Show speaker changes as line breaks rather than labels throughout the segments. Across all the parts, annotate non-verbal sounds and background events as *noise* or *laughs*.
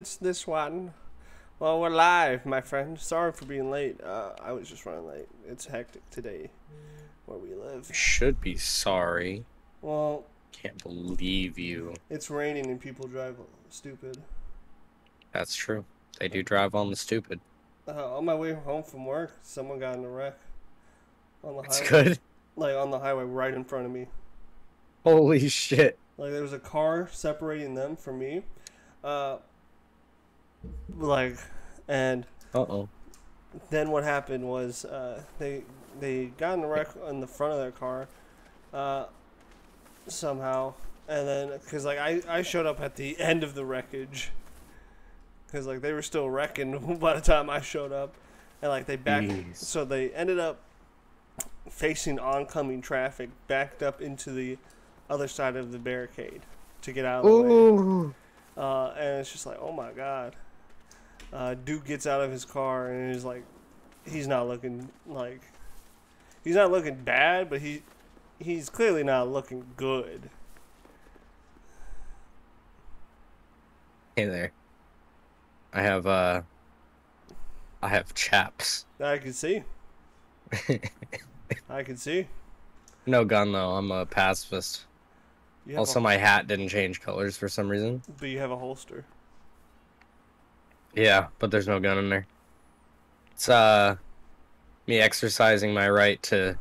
It's this one. Well, we're live, my friend. Sorry for being late. Uh, I was just running late. It's hectic today where we live.
Should be sorry.
Well,
Can't believe you.
it's raining and people drive stupid.
That's true. They do drive on the stupid.
Uh, on my way home from work, someone got in a wreck on the
It's
highway.
good.
Like on the highway right in front of me.
Holy shit.
Like there was a car separating them from me. Uh, like, and
Uh oh.
then what happened was uh, they they got in a wreck on the front of their car uh, somehow, and then because like I, I showed up at the end of the wreckage because like they were still wrecking *laughs* by the time I showed up, and like they backed
Jeez.
so they ended up facing oncoming traffic, backed up into the other side of the barricade to get out of the way. Uh, and it's just like, oh my god. Uh, Duke gets out of his car and is like, he's not looking like, he's not looking bad, but he, he's clearly not looking good.
Hey there. I have uh I have chaps.
I can see. *laughs* I can see.
no gun though, I'm a pacifist. Also
a,
my hat didn't change colors for some reason.
but you have a holster.
Yeah, but there's no gun in there. It's uh me exercising my right to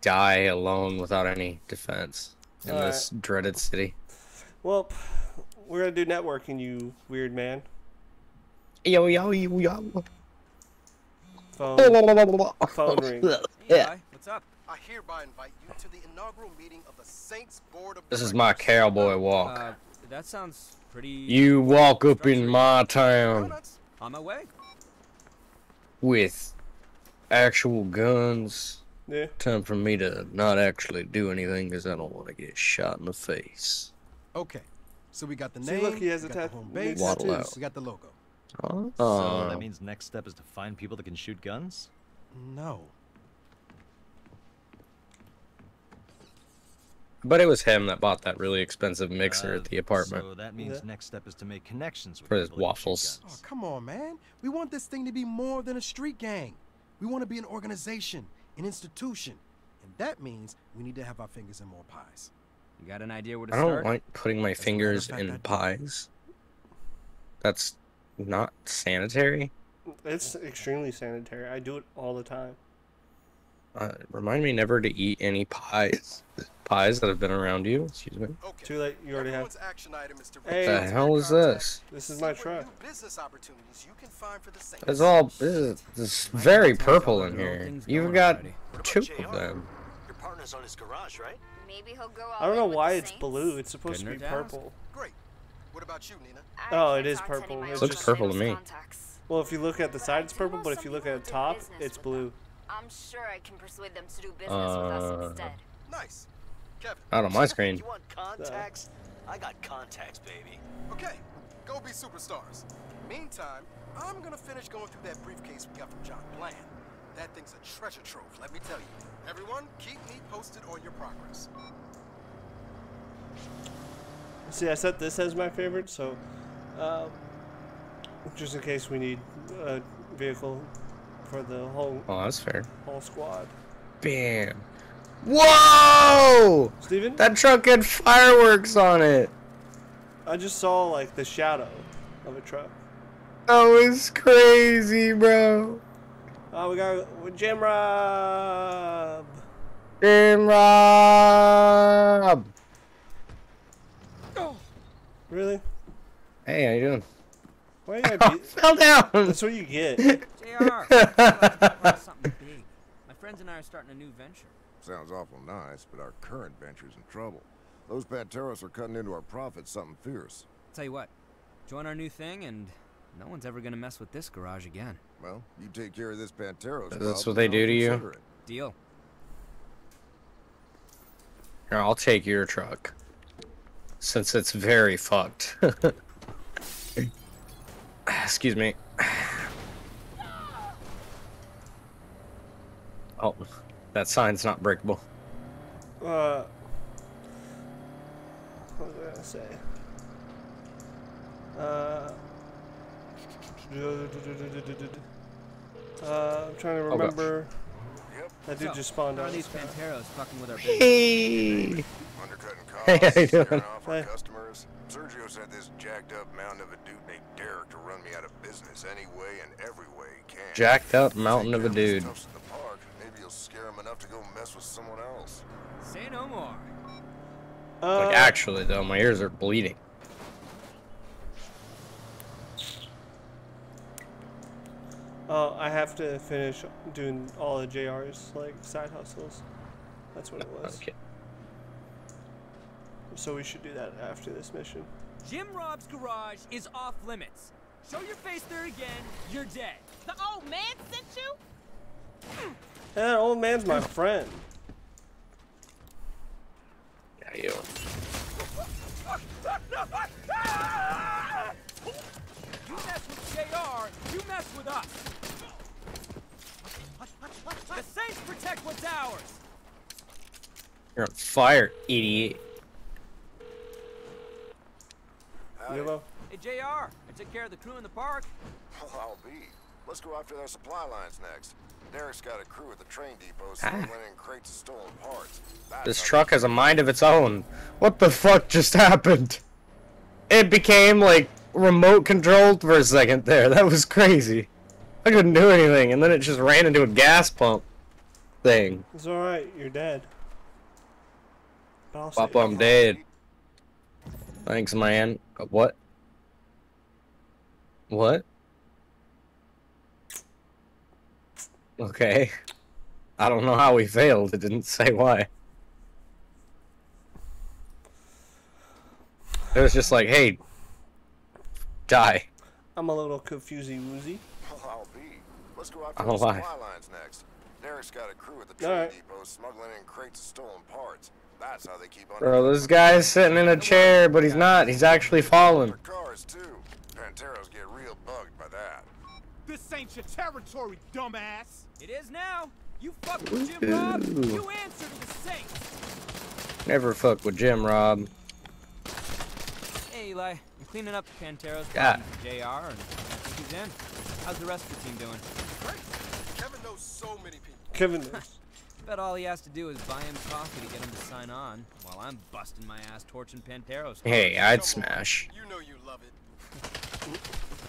die alone without any defense in
Alright.
this dreaded city.
Well, we're gonna do networking, you weird man.
Yo yo yo yo.
Phone, phone ring. *laughs*
Hey,
Yeah.
Guy, what's up?
I hereby invite you to the inaugural meeting of the Saints Board of
This is my cowboy walk.
Uh, that sounds pretty.
You walk up in my town
On my way.
with actual guns.
Yeah.
Time for me to not actually do anything because I don't want to get shot in the face.
Okay, so we got the
See,
name,
look, he has
we
a
got
tat-
the home base,
out.
we got the logo.
Oh.
So that means next step is to find people that can shoot guns?
No.
But it was him that bought that really expensive mixer
Uh,
at the apartment.
So that means
Yeah.
next step is to make connections with
For his
people that can shoot
waffles.
Oh, come on, man. We want this thing to be more than a street gang. We want to be an organization, an institution. And that means we need to have our fingers in more pies.
You got an idea where to
I don't
start?
like putting my
As a matter of
fingers
fact,
in
I
pies. That's not sanitary.
It's extremely sanitary. I do it all the time.
Uh, remind me never to eat any pies. Pies that have been around you. Excuse me.
Okay.
Too late. You already have.
Everyone's action item is to
Hey.
reach out
The hell is
contacts
this?
This is my truck.
new business opportunities you can find for the Saints.
It's all this is very purple in here. You've got two of them.
Your partner's on his garage, right?
Maybe he'll go all
I don't know why it's blue. It's supposed to be
hurt
purple.
Great. What about you,
Neenah?
Oh, it is
talk to any
purple. It looks
purple to me.
Well, if you look at the side, it's purple, but if you look at the top, it's
with
blue.
Them. I'm sure I can persuade them to do business with us
Uh,
instead.
Nice. Kevin.
Not on my screen.
You want contacts? I got contacts, baby.
Okay, go be superstars. Meantime, I'm gonna finish going through that briefcase we got from John Bland. That thing's a treasure trove, let me tell you. Everyone, keep me posted on your progress.
See, I set this as my favorite, so um, just in case we need a vehicle for the whole
Oh, that's fair.
whole squad.
Bam. Whoa!
Steven,
That truck had fireworks on it.
I just saw like the shadow of a truck.
That was crazy, bro.
Oh, we got Jim Rob.
Jim Rob. Oh.
Really?
Hey, how you doing?
Why you gotta *laughs* be?
Oh, fell down.
That's what you get.
JR, I'd like to talk *laughs* about something big. My friends and I are starting a new venture.
Sounds awful nice, but our current venture's in trouble. Those Panteros are cutting into our profits something fierce.
Tell you what, join our new thing, and no one's ever gonna mess with this garage again.
Well, you take care of this Panteros
That's
problem,
what they do to you?
it.
Deal.
Here, I'll take your truck. Since it's very fucked. *laughs* Excuse me. Oh, that sign's not breakable.
Uh, what was I gonna say? Uh, uh, I'm trying to
Oh,
remember.
Yep,
that dude
So,
just spawned out.
are these
of the.
Panteros fucking with our business?
Hey.
undercutting
Hey, *laughs* how you doing?
off our
Hey.
Customers. Sergio said this jacked up mountain of a dude named Derek to run me out of business any way and every way he can.
Jacked up mountain of a dude.
his toughs in the park. Maybe you'll scare him enough to go mess with someone else.
Say no more.
Uh,
Like actually though, my ears are bleeding.
uh, I have to finish doing all the JR's like side hustles. That's what it was.
Okay.
So we should do that after this mission.
Jim Rob's garage is off limits. Show your face there again, you're dead.
The old man sent you?
Hey, that old man's my friend.
Yeah, you.
You mess with JR, you mess with us. The Saints protect what's ours.
You're on fire, idiot.
Howdy.
Yellow.
Hey JR, I took care of the crew in the park.
Well, I'll be. Let's go after their supply lines next. Derek's got a crew at the train depot
Ah.
smuggling in crates of stolen parts. That's
This truck has a mind of its own. What the fuck just *laughs* happened? It became like remote controlled for a second there. That was crazy. I couldn't do anything, and then it just ran into a gas pump thing.
It's alright, you're dead. But I'll
Papa, I'm dead. Thanks, man. What? What? Okay. I don't know how we failed. It didn't say why. It was just like, hey, die.
I'm a little confusey woozy.
Well, I'll be. Let's go after
I'm
the
alive.
supply lines next. Derek's got a crew at the train
Alright.
depot smuggling in crates of stolen parts. That's how they keep on.
Bro, this guy's sitting in a chair, but he's not. He's actually falling.
Cars too. Panteros get real bugged by that.
This ain't your territory, dumbass.
It is now. You fuck with Jim Rob, you answer to the Saints.
Never fuck with Jim Rob.
Hey Eli, I'm cleaning up the Panteros
God.
JR and I think he's in. How's the rest of the team doing?
Great. Kevin knows so many people.
Kevin knows. *laughs*
Bet all he has to do is buy him coffee to get him to sign on, while I'm busting my ass torching Panteros.
Hey, I'd
Come on.
smash.
You know you love it.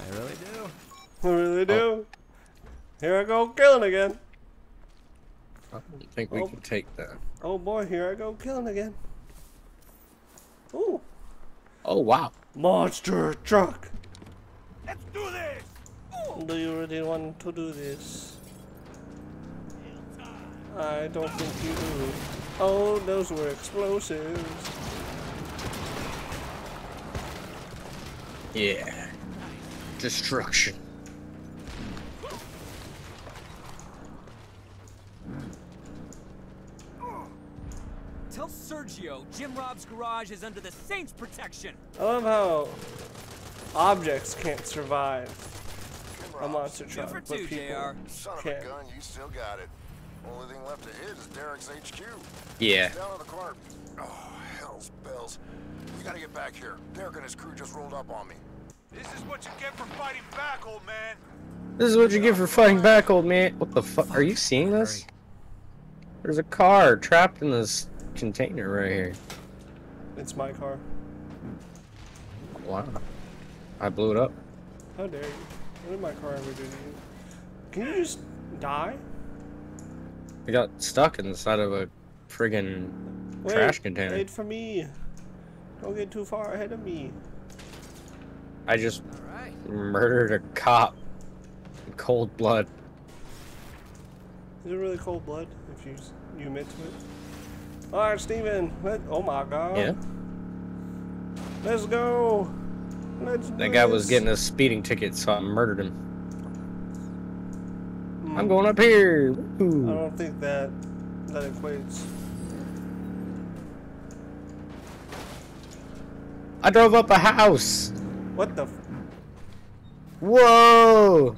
I really do.
I really do.
Oh.
Here I go killing again.
I don't think we
Oh.
can take that.
Oh boy, here I go killing again. Ooh,
Oh, wow.
monster truck.
Let's do this.
Do you really want to do this? I don't think you do. Oh, those were explosives.
Yeah. Destruction.
Tell Sergio Jim Rob's garage is under the Saints' protection.
I love how objects can't survive a monster truck, but people
JR.
Son of
can.
a gun, you still got it. Only thing left to hit is Derek's HQ.
Yeah.
Down in the corner. Oh, hell's bells. We gotta get back here. Derek and his crew just rolled up on me.
This is what you get for fighting back, old man.
This is what you get for fighting back, old man. What the fuck? Are you seeing this? There's a car trapped in this container right here.
It's my car.
Wow. I blew it up.
How dare you? What did my car ever do to you? Can you just die?
I got stuck inside of a friggin'
Wait,
trash container.
Wait for me. Don't get too far ahead of me.
I just
All right.
murdered a cop in cold blood.
Is it really cold blood if you you admit to it? All right, Steven. Let, oh my God.
Yeah.
Let's go. Let's.
That
do
guy was getting a speeding ticket, so I murdered him. I'm going up here.
I don't think that that equates.
I drove up a house.
What the? F-
Whoa.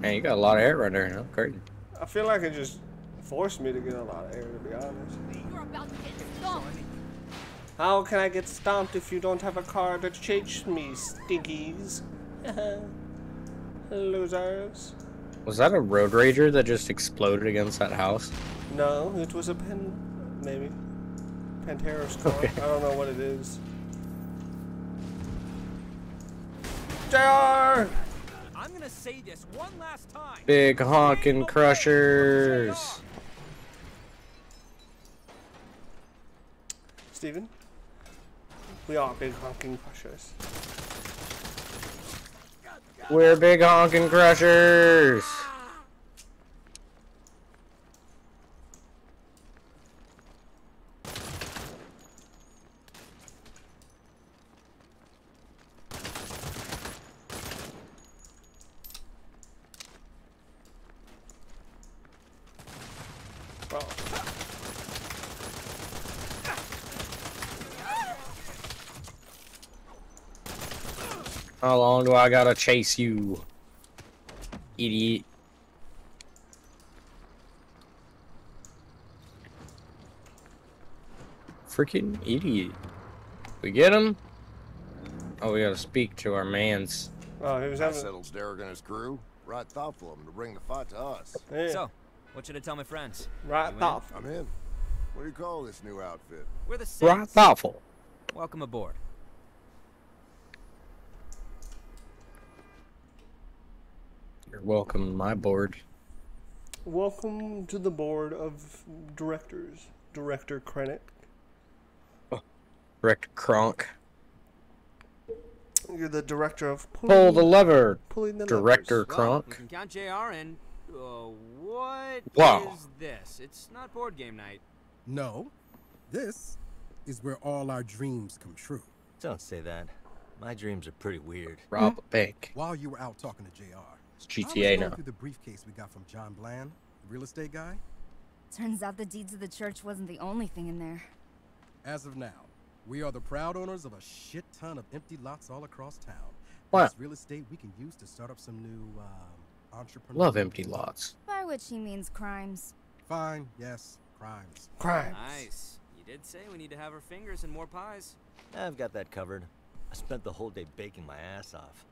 Man, you got a lot of air right there. That's crazy.
I feel like it just forced me to get a lot of air. To be honest.
You're about to get stung.
How can I get stomped if you don't have a car to chase me, stinkies? *laughs* Losers.
Was that a road rager that just exploded against that house?
No, it was a pen, maybe. Pantera's car.
Okay.
I don't know what it is. JR!
I'm gonna say this one last time.
Big honkin' crushers.
Steven? We are big honking crushers.
We're big honkin' crushers.
Bro.
How long do I gotta chase you? Idiot. Freaking idiot. We get him? Oh, we gotta speak to our mans.
Oh, he was
That
having.
settles Derek and his crew. Right thoughtful of him to bring the fight to us.
Yeah,
So, what should I tell my friends?
right thoughtful.
I'm in. What do you call this new outfit?
We're the
Right thoughtful.
Welcome aboard.
You're welcome to my board.
Welcome to the board of directors. Director Krennic.
Director Kronk.
You're the director of
Pull the lever.
pulling the
Director
levers.
Well, we
Kronk.
can count JR in. Uh, what
Wow.
is this? It's not board game night.
No, this is where all our dreams come true.
Don't say that. My dreams are pretty weird.
Rob a bank.
While you were out talking to JR,
It's
I was
GTA now.
through the briefcase we got from John Bland, the real estate guy.
Turns out the deeds of the church wasn't the only thing in there.
As of now, we are the proud owners of a shit ton of empty lots all across town.
Wow.
This real estate we can use to start up some new uh, entrepreneur.
Love empty lots.
By which he means crimes.
Fine, yes, crimes.
Crimes.
Nice. You did say we need to have our fingers in more pies.
I've got that covered. I spent the whole day baking my ass off.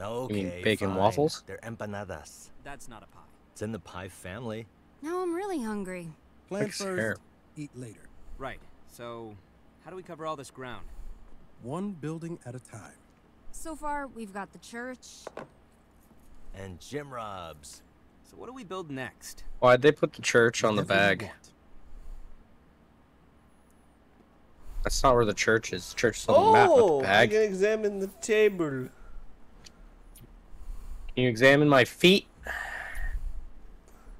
Mean
Okay,
bacon
fine.
waffles?
They're empanadas.
That's not a pie.
It's in the pie family.
Now I'm really hungry.
Plan
Thanks,
first,
Harold.
eat later.
Right. So, how do we cover all this ground?
One building at a time.
So far, we've got the church.
And Jim Robs.
So, what do we build next?
Why'd they put the church on the bag? That's not where the church is. The church is on the map, not
Oh,
the
I
bag.
can examine the table.
Can you examine my feet?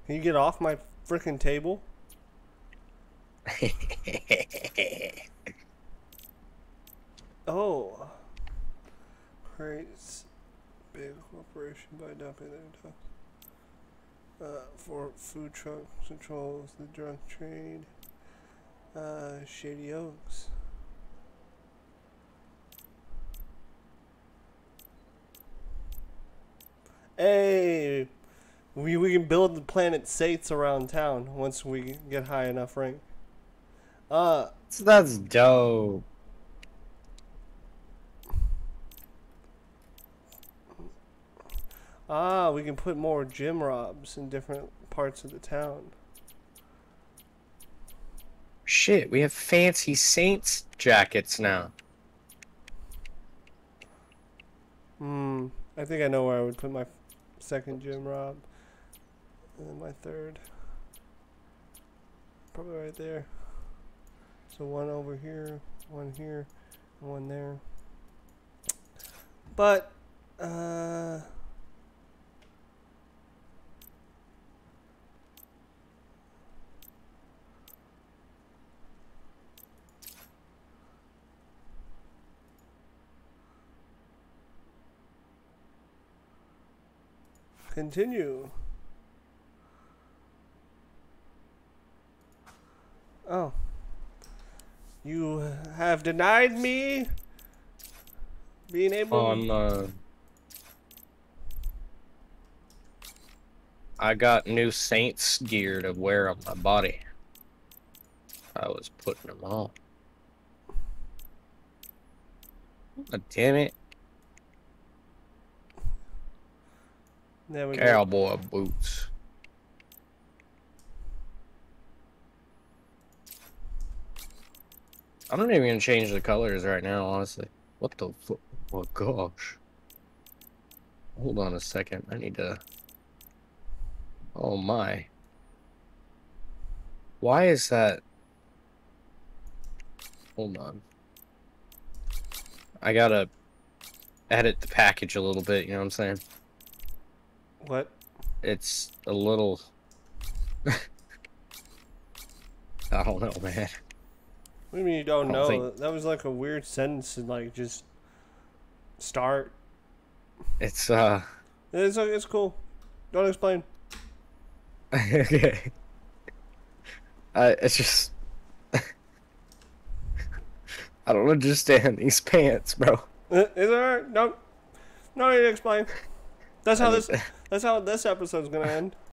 Can you get off my freaking table? *laughs* Oh. Creates big corporation by dumping their. Uh, for food truck controls the drug trade. Uh, Shady Oaks. Hey, we we can build the Planet Saints around town once we get high enough rank. Uh,
So that's dope.
ah, we can put more Jim Robs in different parts of the town.
Shit, we have fancy Saints jackets now.
Hmm. I think I know where I would put my second Jim Rob. And then my third. Probably right there. So one over here, one here, and one there. But, uh. Continue. Oh. You have denied me being able
On uh I got new Saints gear to wear on my body. I was putting them on. Oh, damn it.
There we go.
Cowboy boots. I'm not even gonna change the colors right now, honestly. What the Oh gosh. Hold on a second. I need to. Oh my. Why is that? Hold on. I gotta edit the package a little bit, you know what I'm saying?
What?
It's a little. *laughs* I don't know, man.
What do you mean you don't
I
know?
don't think-
That was like a weird sentence to like just start.
It's, uh.
It's it's cool. Don't explain. *laughs*
okay. Uh, it's just. *laughs* I don't understand these pants, bro.
Uh, Is it alright? No, no need to explain. That's how this. That's how this episode's gonna end.